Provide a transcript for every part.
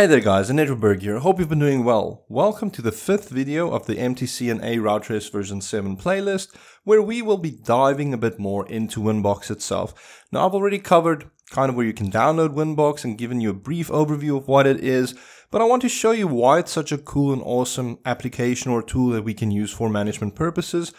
Hey there guys, Berg here. Hope you've been doing well. Welcome to the fifth video of the MTCNA RouterOS version 7 playlist, where we will be diving a bit more into Winbox itself. Now I've already covered kind of where you can download Winbox and given you a brief overview of what it is, but I want to show you why it's such a cool and awesome application or tool that we can use for management purposes.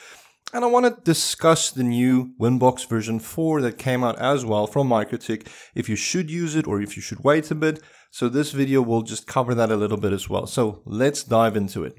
And I want to discuss the new Winbox version 4 that came out as well from MikroTik, if you should use it or if you should wait a bit. So this video will just cover that a little bit as well. So let's dive into it.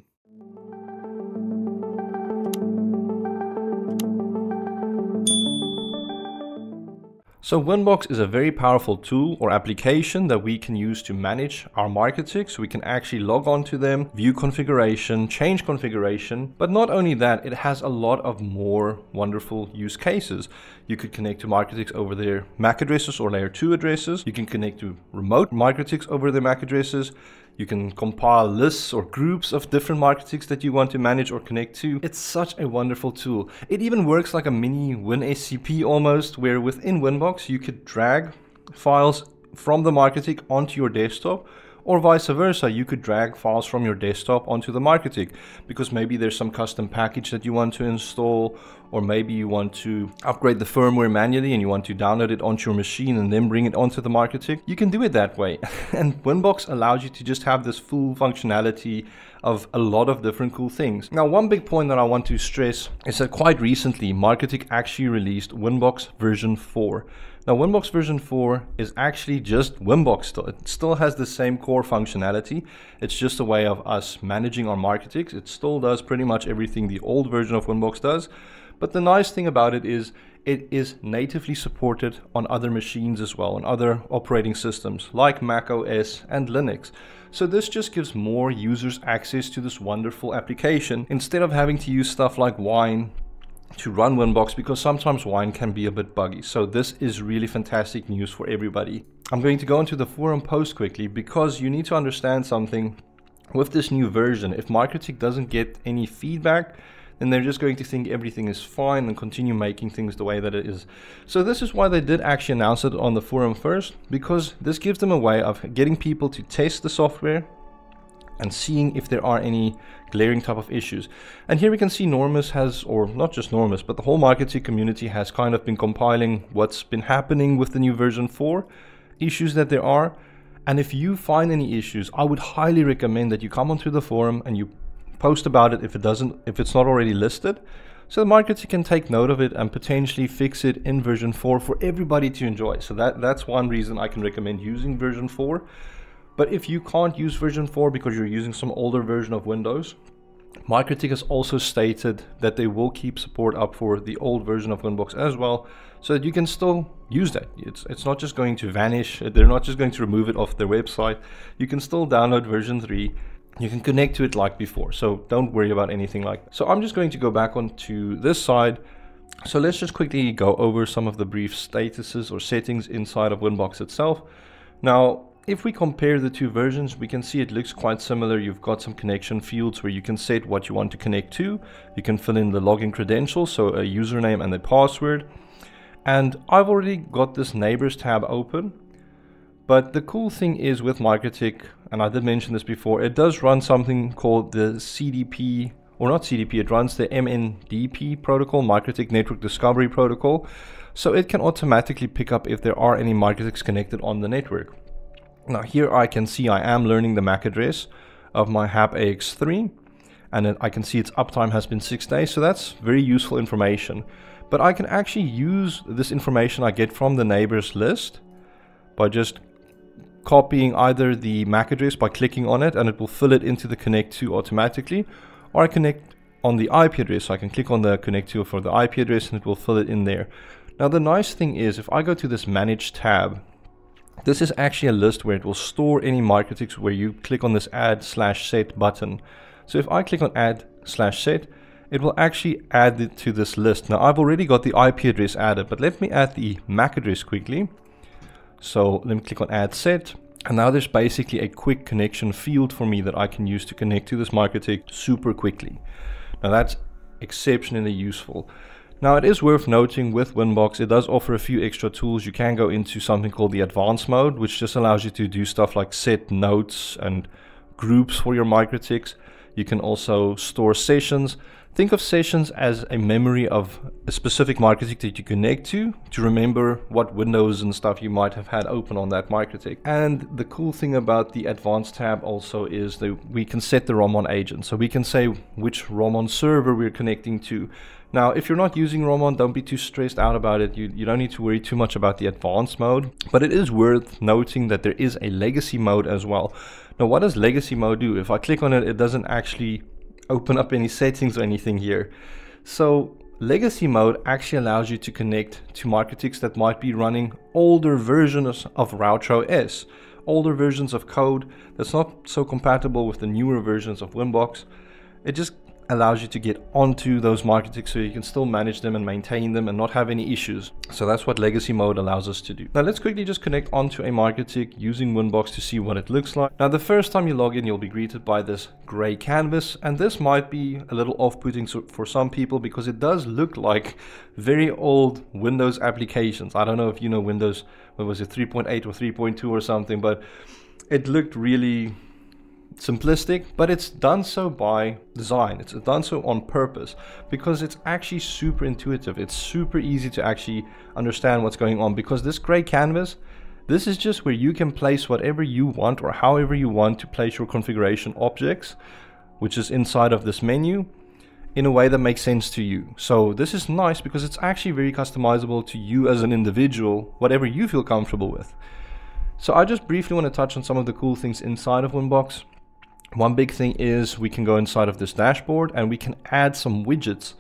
So Winbox is a very powerful tool or application that we can use to manage our MikroTik. So we can actually log on to them, view configuration, change configuration. But not only that, it has a lot of more wonderful use cases. You could connect to MikroTiks over their MAC addresses or layer 2 addresses. You can connect to remote MikroTiks over their MAC addresses. You can compile lists or groups of different MikroTiks that you want to manage or connect to. It's such a wonderful tool. It even works like a mini WinSCP almost, where within Winbox you could drag files from the MikroTik onto your desktop or vice versa, you could drag files from your desktop onto the MikroTik because maybe there's some custom package that you want to install or maybe you want to upgrade the firmware manually and you want to download it onto your machine and then bring it onto the MikroTik. You can do it that way. and Winbox allows you to just have this full functionality of a lot of different cool things. Now, one big point that I want to stress is that quite recently, MikroTik actually released Winbox version 4. Now Winbox version 4 is actually just Winbox. It still has the same core functionality. It's just a way of us managing our MikroTiks. It still does pretty much everything the old version of Winbox does. But the nice thing about it is it is natively supported on other machines as well, on other operating systems like Mac OS and Linux. So this just gives more users access to this wonderful application instead of having to use stuff like Wine to run Winbox because sometimes wine can be a bit buggy. So this is really fantastic news for everybody. I'm going to go into the forum post quickly because you need to understand something with this new version. If MikroTik doesn't get any feedback, then they're just going to think everything is fine and continue making things the way that it is. So this is why they did actually announce it on the forum first, because this gives them a way of getting people to test the software, and seeing if there are any glaring type of issues. And here we can see Normis has, or not just Normis, but the whole MikroTik community has kind of been compiling what's been happening with the new version 4, issues that there are. And if you find any issues, I would highly recommend that you come onto the forum and you post about it if it doesn't, if it's not already listed. So the MikroTik can take note of it and potentially fix it in version 4 for everybody to enjoy. So that, that's one reason I can recommend using version 4. But if you can't use version 4 because you're using some older version of Windows, MikroTik has also stated that they will keep support up for the old version of Winbox as well, so that you can still use that. It's, it's not just going to vanish, they're not just going to remove it off their website. You can still download version 3, you can connect to it like before, so don't worry about anything like that. So I'm just going to go back onto this side. So let's just quickly go over some of the brief statuses or settings inside of Winbox itself. Now, if we compare the two versions, we can see it looks quite similar. You've got some connection fields where you can set what you want to connect to. You can fill in the login credentials, so a username and a password. And I've already got this neighbors tab open. But the cool thing is with MikroTik, and I did mention this before, it does run something called the CDP, or not CDP, it runs the MNDP protocol, MikroTik Network Discovery Protocol. So it can automatically pick up if there are any MikroTiks connected on the network. Now here I can see I am learning the MAC address of my HAP AX3 and I can see its uptime has been six days so that's very useful information. But I can actually use this information I get from the neighbors list by just copying either the MAC address by clicking on it and it will fill it into the connect to automatically or I connect on the IP address. So I can click on the connect to for the IP address and it will fill it in there. Now the nice thing is if I go to this manage tab this is actually a list where it will store any MikroTiks where you click on this add slash set button. So if I click on add slash set, it will actually add it to this list. Now I've already got the IP address added, but let me add the MAC address quickly. So let me click on add set. And now there's basically a quick connection field for me that I can use to connect to this MikroTik super quickly. Now that's exceptionally useful. Now it is worth noting with Winbox, it does offer a few extra tools. You can go into something called the advanced mode, which just allows you to do stuff like set notes and groups for your MikroTiks. You can also store sessions. Think of sessions as a memory of a specific MikroTik that you connect to, to remember what windows and stuff you might have had open on that MikroTik. And the cool thing about the advanced tab also is that we can set the ROMON agent. So we can say which ROMON server we're connecting to. Now, if you're not using ROMON, don't be too stressed out about it. You, you don't need to worry too much about the advanced mode, but it is worth noting that there is a legacy mode as well. Now, what does legacy mode do? If I click on it, it doesn't actually open up any settings or anything here. So legacy mode actually allows you to connect to MikroTiks that might be running older versions of RouterOS, older versions of code that's not so compatible with the newer versions of Winbox. It just allows you to get onto those MikroTiks so you can still manage them and maintain them and not have any issues. So that's what legacy mode allows us to do. Now let's quickly just connect onto a MikroTik using Winbox to see what it looks like. Now the first time you log in you'll be greeted by this gray canvas and this might be a little off-putting for some people because it does look like very old Windows applications. I don't know if you know Windows, what was it 3.8 or 3.2 or something, but it looked really simplistic, but it's done so by design. It's done so on purpose because it's actually super intuitive. It's super easy to actually understand what's going on because this gray canvas, this is just where you can place whatever you want or however you want to place your configuration objects, which is inside of this menu in a way that makes sense to you. So this is nice because it's actually very customizable to you as an individual, whatever you feel comfortable with. So I just briefly want to touch on some of the cool things inside of Winbox. One big thing is we can go inside of this dashboard and we can add some widgets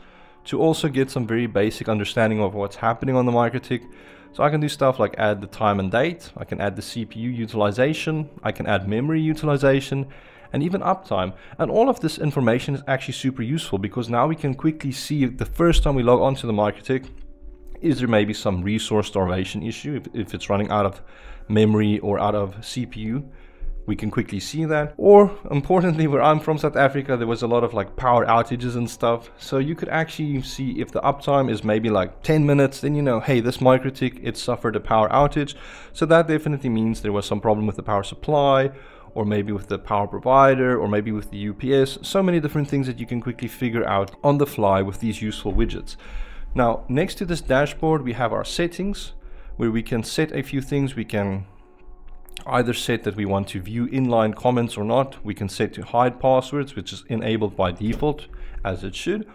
to also get some very basic understanding of what's happening on the MikroTik. So I can do stuff like add the time and date, I can add the CPU utilization, I can add memory utilization, and even uptime. And all of this information is actually super useful because now we can quickly see the first time we log onto the MikroTik, is there maybe some resource starvation issue if, if it's running out of memory or out of CPU we can quickly see that. Or importantly, where I'm from South Africa, there was a lot of like power outages and stuff. So you could actually see if the uptime is maybe like 10 minutes, then you know, hey, this MikroTik, it suffered a power outage. So that definitely means there was some problem with the power supply or maybe with the power provider or maybe with the UPS. So many different things that you can quickly figure out on the fly with these useful widgets. Now, next to this dashboard, we have our settings where we can set a few things. We can either set that we want to view inline comments or not. We can set to hide passwords, which is enabled by default as it should,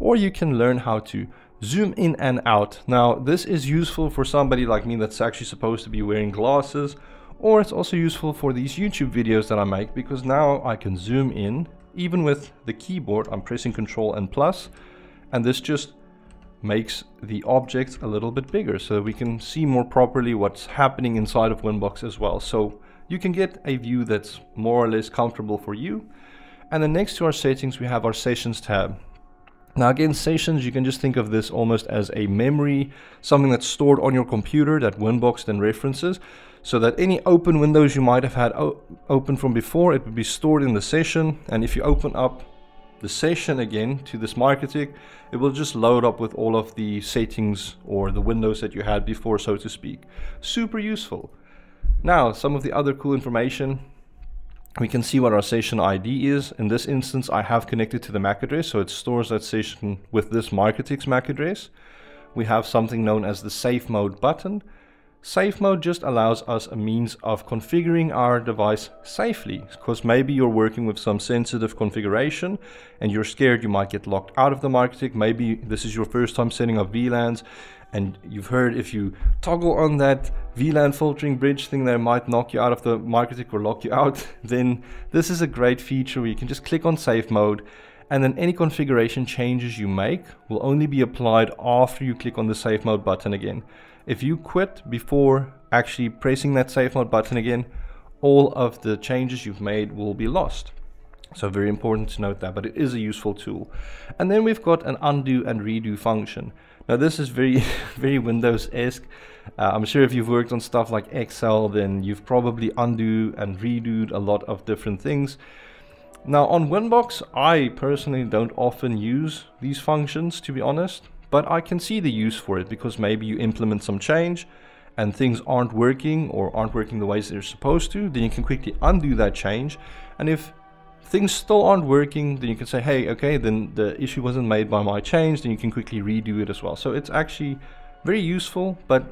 or you can learn how to zoom in and out. Now, this is useful for somebody like me that's actually supposed to be wearing glasses, or it's also useful for these YouTube videos that I make because now I can zoom in even with the keyboard. I'm pressing Control and plus, and this just makes the objects a little bit bigger so we can see more properly what's happening inside of Winbox as well. So you can get a view that's more or less comfortable for you. And then next to our settings, we have our sessions tab. Now again, sessions, you can just think of this almost as a memory, something that's stored on your computer that Winbox then references, so that any open windows you might have had open from before, it would be stored in the session. And if you open up the session again to this MikroTik, it will just load up with all of the settings or the windows that you had before, so to speak. Super useful. Now, some of the other cool information. We can see what our session ID is. In this instance, I have connected to the MAC address, so it stores that session with this MikroTik's MAC address. We have something known as the safe mode button, Safe mode just allows us a means of configuring our device safely because maybe you're working with some sensitive configuration and you're scared you might get locked out of the MikroTik. Maybe this is your first time setting up VLANs and you've heard if you toggle on that VLAN filtering bridge thing that might knock you out of the MikroTik or lock you out, then this is a great feature where you can just click on safe mode and then any configuration changes you make will only be applied after you click on the safe mode button again. If you quit before actually pressing that safe mode button again, all of the changes you've made will be lost. So very important to note that, but it is a useful tool. And then we've got an undo and redo function. Now this is very, very Windows-esque. Uh, I'm sure if you've worked on stuff like Excel, then you've probably undo and redoed a lot of different things. Now on Winbox, I personally don't often use these functions, to be honest but I can see the use for it because maybe you implement some change and things aren't working or aren't working the ways they're supposed to, then you can quickly undo that change. And if things still aren't working, then you can say, hey, okay, then the issue wasn't made by my change, then you can quickly redo it as well. So it's actually very useful, but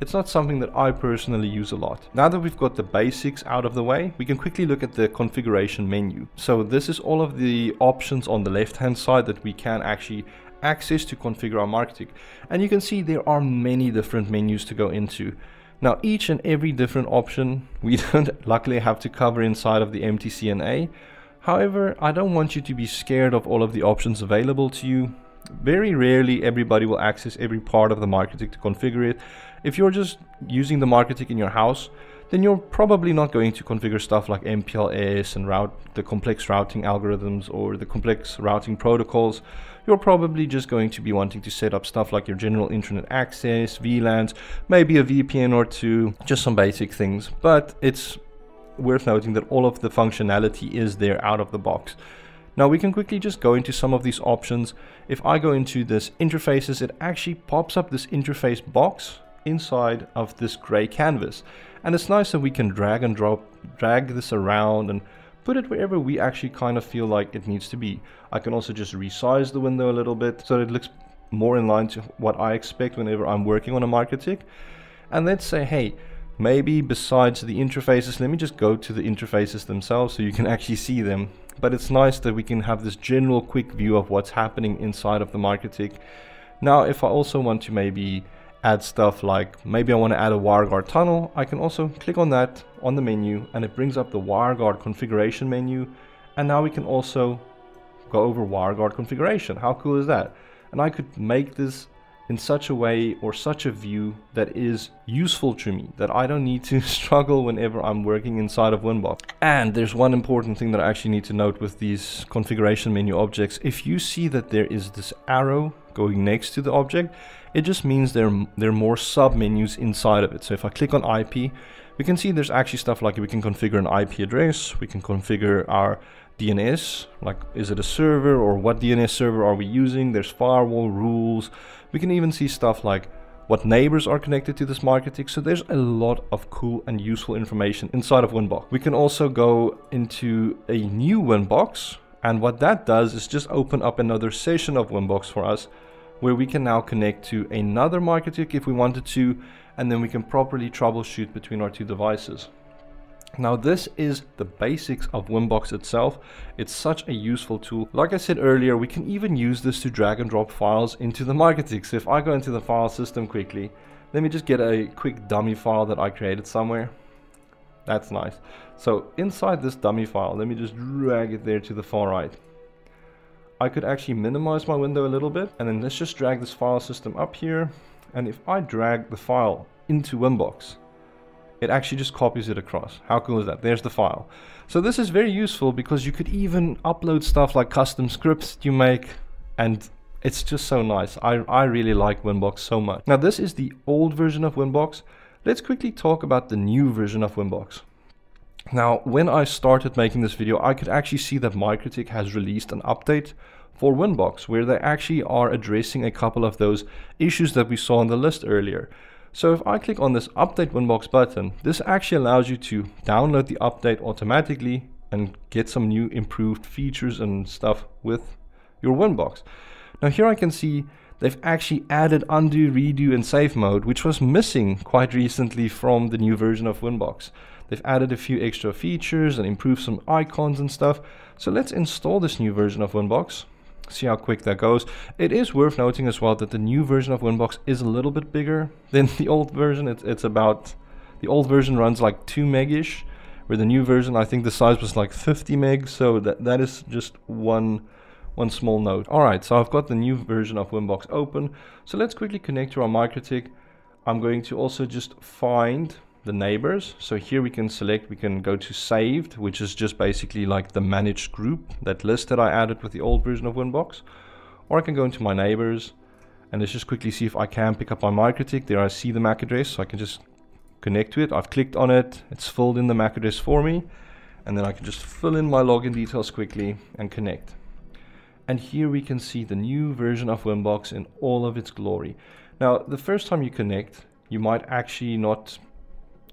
it's not something that I personally use a lot. Now that we've got the basics out of the way, we can quickly look at the configuration menu. So this is all of the options on the left hand side that we can actually access to configure our MikroTik. And you can see there are many different menus to go into. Now each and every different option we don't luckily have to cover inside of the MTCNA. However, I don't want you to be scared of all of the options available to you. Very rarely everybody will access every part of the MikroTik to configure it. If you're just using the MikroTik in your house, then you're probably not going to configure stuff like MPLS and route the complex routing algorithms or the complex routing protocols. You're probably just going to be wanting to set up stuff like your general internet access, VLANs, maybe a VPN or two, just some basic things. But it's worth noting that all of the functionality is there out of the box. Now we can quickly just go into some of these options. If I go into this interfaces, it actually pops up this interface box inside of this gray canvas. And it's nice that we can drag and drop, drag this around and put it wherever we actually kind of feel like it needs to be. I can also just resize the window a little bit so it looks more in line to what I expect whenever I'm working on a MikroTik. And let's say, hey, maybe besides the interfaces, let me just go to the interfaces themselves so you can actually see them. But it's nice that we can have this general quick view of what's happening inside of the MikroTik. Now, if I also want to maybe add stuff like maybe I want to add a WireGuard tunnel, I can also click on that on the menu and it brings up the WireGuard configuration menu. And now we can also go over WireGuard configuration. How cool is that? And I could make this in such a way or such a view that is useful to me, that I don't need to struggle whenever I'm working inside of Winbox. And there's one important thing that I actually need to note with these configuration menu objects. If you see that there is this arrow going next to the object, it just means there, there are more sub-menus inside of it. So if I click on IP, we can see there's actually stuff like we can configure an IP address, we can configure our DNS, like is it a server or what DNS server are we using? There's firewall rules. We can even see stuff like what neighbors are connected to this MikroTik. So there's a lot of cool and useful information inside of Winbox. We can also go into a new Winbox. And what that does is just open up another session of Winbox for us where we can now connect to another MikroTik if we wanted to, and then we can properly troubleshoot between our two devices. Now this is the basics of Winbox itself. It's such a useful tool. Like I said earlier, we can even use this to drag and drop files into the MikroTik. So if I go into the file system quickly, let me just get a quick dummy file that I created somewhere. That's nice. So inside this dummy file, let me just drag it there to the far right. I could actually minimize my window a little bit and then let's just drag this file system up here. And if I drag the file into Winbox, it actually just copies it across. How cool is that? There's the file. So this is very useful because you could even upload stuff like custom scripts you make and it's just so nice. I, I really like Winbox so much. Now this is the old version of Winbox. Let's quickly talk about the new version of Winbox. Now, when I started making this video, I could actually see that MikroTik has released an update for Winbox where they actually are addressing a couple of those issues that we saw on the list earlier. So if I click on this update Winbox button, this actually allows you to download the update automatically and get some new improved features and stuff with your Winbox. Now here I can see they've actually added undo, redo and save mode, which was missing quite recently from the new version of Winbox. They've added a few extra features and improved some icons and stuff. So let's install this new version of Winbox. See how quick that goes. It is worth noting as well that the new version of Winbox is a little bit bigger than the old version. It's, it's about, the old version runs like 2 megish, where the new version, I think the size was like 50 meg. So that, that is just one one small note. Alright, so I've got the new version of Winbox open. So let's quickly connect to our MikroTik. I'm going to also just find the neighbors. So here we can select, we can go to saved, which is just basically like the managed group, that list that I added with the old version of Winbox. Or I can go into my neighbors and let's just quickly see if I can pick up my MikroTik. There I see the MAC address, so I can just connect to it. I've clicked on it, it's filled in the MAC address for me. And then I can just fill in my login details quickly and connect. And here we can see the new version of Winbox in all of its glory. Now, the first time you connect, you might actually not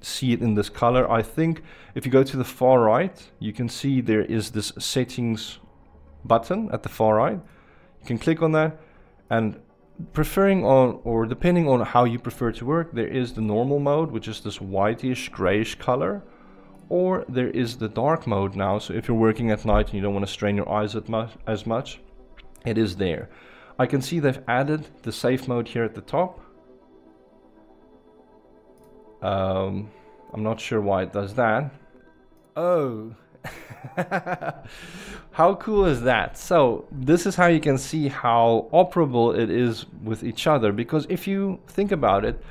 see it in this color. I think if you go to the far right, you can see there is this settings button at the far right. You can click on that and preferring on or depending on how you prefer to work, there is the normal mode, which is this whitish grayish color, or there is the dark mode now. So if you're working at night and you don't want to strain your eyes as much, it is there. I can see they've added the safe mode here at the top. Um, I'm not sure why it does that. Oh, how cool is that? So this is how you can see how operable it is with each other. Because if you think about it,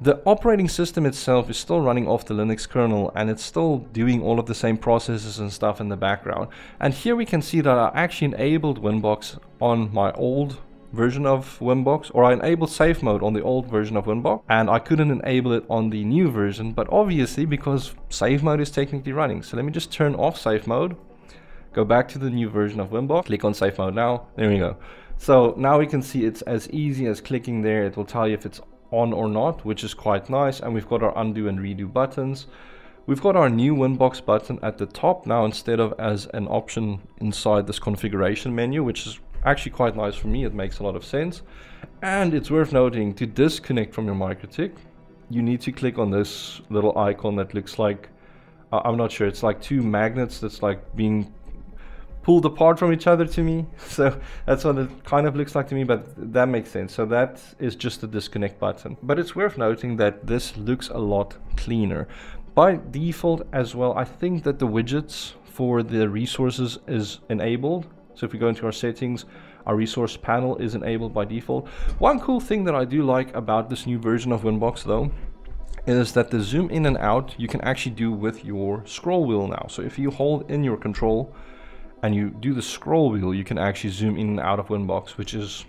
the operating system itself is still running off the Linux kernel and it's still doing all of the same processes and stuff in the background. And here we can see that I actually enabled Winbox on my old version of Winbox or I enabled safe mode on the old version of Winbox and I couldn't enable it on the new version but obviously because safe mode is technically running. So let me just turn off safe mode go back to the new version of Winbox click on safe mode now there we go. So now we can see it's as easy as clicking there. It will tell you if it's on or not which is quite nice and we've got our undo and redo buttons. We've got our new Winbox button at the top now instead of as an option inside this configuration menu, which is actually quite nice for me. It makes a lot of sense. And it's worth noting to disconnect from your MikroTik, you need to click on this little icon that looks like, uh, I'm not sure, it's like two magnets that's like being pulled apart from each other to me. So that's what it kind of looks like to me, but that makes sense. So that is just the disconnect button. But it's worth noting that this looks a lot cleaner. By default as well, I think that the widgets for the resources is enabled so if we go into our settings, our resource panel is enabled by default. One cool thing that I do like about this new version of Winbox though, is that the zoom in and out you can actually do with your scroll wheel now. So if you hold in your control and you do the scroll wheel, you can actually zoom in and out of Winbox, which is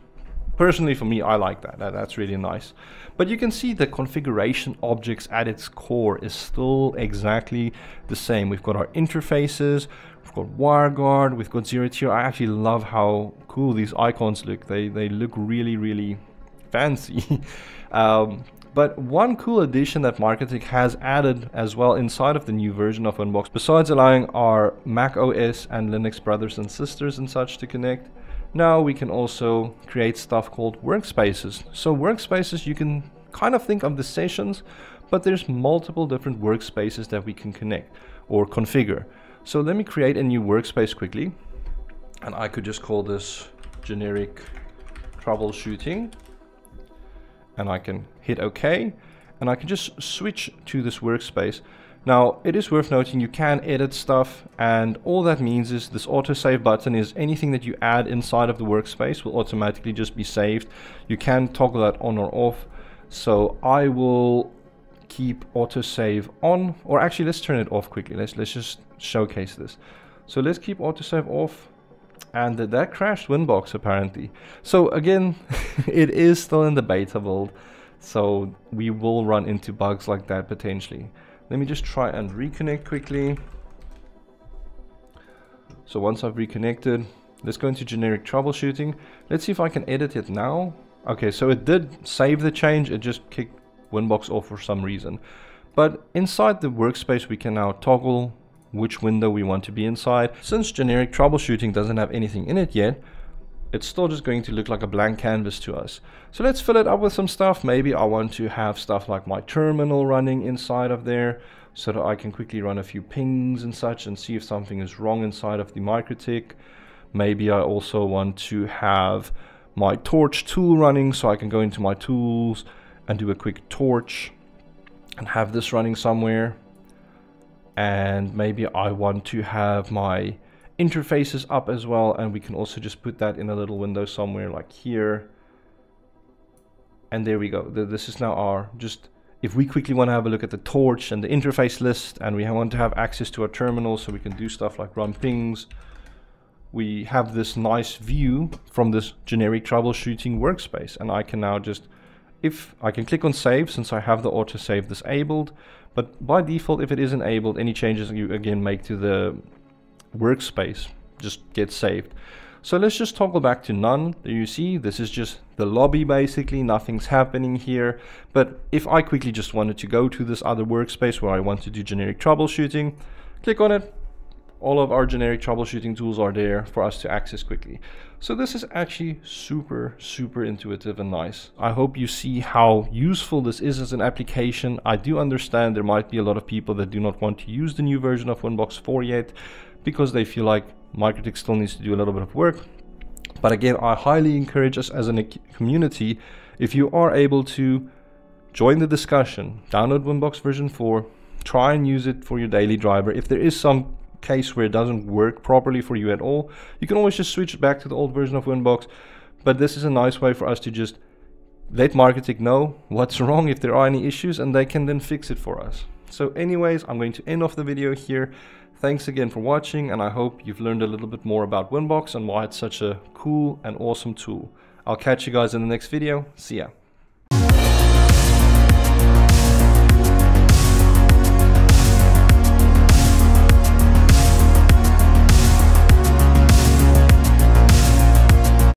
personally for me, I like that. that. That's really nice. But you can see the configuration objects at its core is still exactly the same. We've got our interfaces, we've got WireGuard, we've got ZeroTier. I actually love how cool these icons look. They, they look really, really fancy. um, but one cool addition that MikroTik has added as well inside of the new version of Winbox, besides allowing our Mac OS and Linux brothers and sisters and such to connect, now we can also create stuff called workspaces. So workspaces, you can kind of think of the sessions, but there's multiple different workspaces that we can connect or configure. So let me create a new workspace quickly. And I could just call this generic troubleshooting. And I can hit OK. And I can just switch to this workspace. Now, it is worth noting you can edit stuff and all that means is this autosave button is anything that you add inside of the workspace will automatically just be saved. You can toggle that on or off. So I will keep autosave on or actually let's turn it off quickly. Let's let's just showcase this. So let's keep autosave off and that crashed Winbox apparently. So again, it is still in the beta build. So we will run into bugs like that potentially. Let me just try and reconnect quickly. So once I've reconnected, let's go into generic troubleshooting. Let's see if I can edit it now. Okay, so it did save the change, it just kicked Winbox off for some reason. But inside the workspace, we can now toggle which window we want to be inside. Since generic troubleshooting doesn't have anything in it yet, it's still just going to look like a blank canvas to us. So let's fill it up with some stuff. Maybe I want to have stuff like my terminal running inside of there so that I can quickly run a few pings and such and see if something is wrong inside of the MikroTik. Maybe I also want to have my torch tool running so I can go into my tools and do a quick torch and have this running somewhere. And maybe I want to have my interfaces up as well and we can also just put that in a little window somewhere like here. And there we go. This is now our just if we quickly want to have a look at the torch and the interface list and we want to have access to our terminal so we can do stuff like run pings we have this nice view from this generic troubleshooting workspace. And I can now just if I can click on save since I have the autosave disabled but by default if it is enabled any changes you again make to the workspace just get saved. So let's just toggle back to none. There you see, this is just the lobby basically, nothing's happening here. But if I quickly just wanted to go to this other workspace where I want to do generic troubleshooting, click on it, all of our generic troubleshooting tools are there for us to access quickly. So this is actually super, super intuitive and nice. I hope you see how useful this is as an application. I do understand there might be a lot of people that do not want to use the new version of Winbox 4 yet because they feel like MikroTiks still needs to do a little bit of work. But again, I highly encourage us as a community, if you are able to join the discussion, download Winbox version 4, try and use it for your daily driver. If there is some case where it doesn't work properly for you at all, you can always just switch it back to the old version of Winbox. But this is a nice way for us to just let MikroTik know what's wrong if there are any issues and they can then fix it for us. So anyways, I'm going to end off the video here. Thanks again for watching and I hope you've learned a little bit more about Winbox and why it's such a cool and awesome tool. I'll catch you guys in the next video. See ya.